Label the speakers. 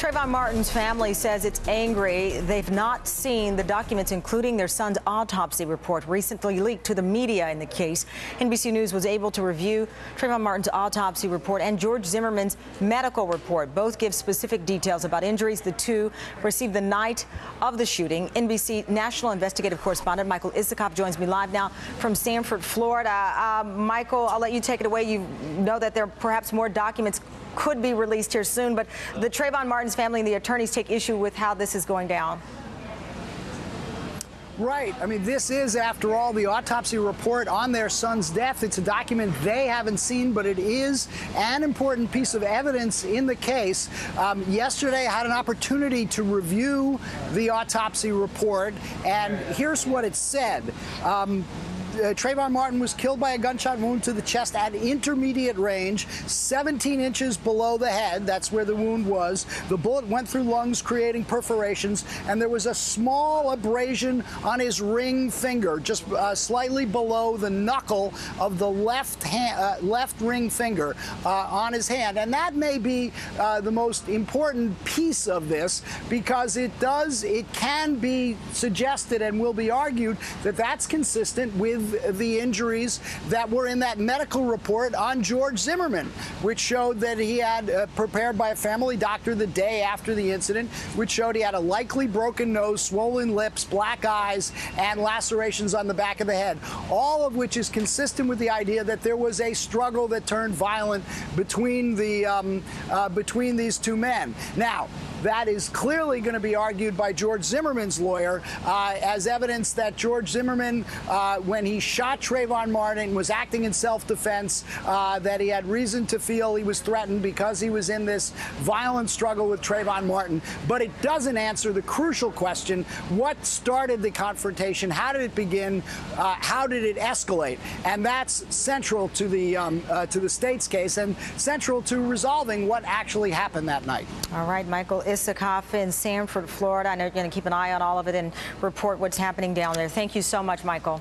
Speaker 1: Trayvon Martin's family says it's angry. They've not seen the documents, including their son's autopsy report, recently leaked to the media in the case. NBC News was able to review Trayvon Martin's autopsy report and George Zimmerman's medical report. Both give specific details about injuries the two received the night of the shooting. NBC national investigative correspondent Michael Isikoff joins me live now from Sanford, Florida. Uh, Michael, I'll let you take it away. You know that there are perhaps more documents could be released here soon, but the Trayvon Martin's family and the attorneys take issue with how this is going down.
Speaker 2: Right. I mean, this is, after all, the autopsy report on their son's death. It's a document they haven't seen, but it is an important piece of evidence in the case. Um, yesterday, I had an opportunity to review the autopsy report, and here's what it said. Um, uh, Trayvon Martin was killed by a gunshot wound to the chest at intermediate range, 17 inches below the head. That's where the wound was. The bullet went through lungs, creating perforations, and there was a small abrasion on his ring finger, just uh, slightly below the knuckle of the left hand, uh, left ring finger uh, on his hand. And that may be uh, the most important piece of this because it does, it can be suggested and will be argued that that's consistent with the injuries that were in that medical report on George Zimmerman, which showed that he had uh, prepared by a family doctor the day after the incident, which showed he had a likely broken nose, swollen lips, black eyes, and lacerations on the back of the head. All of which is consistent with the idea that there was a struggle that turned violent between the um, uh, between these two men. Now, that is clearly going to be argued by George Zimmerman's lawyer uh, as evidence that George Zimmerman, uh, when he shot Trayvon Martin, was acting in self-defense, uh, that he had reason to feel he was threatened because he was in this violent struggle with Trayvon Martin. But it doesn't answer the crucial question, what started the confrontation? How did it begin? Uh, how did it escalate? And that's central to the, um, uh, to the state's case and central to resolving what actually happened that night.
Speaker 1: All right, Michael. Isikoff in Sanford, Florida. I know you're going to keep an eye on all of it and report what's happening down there. Thank you so much, Michael.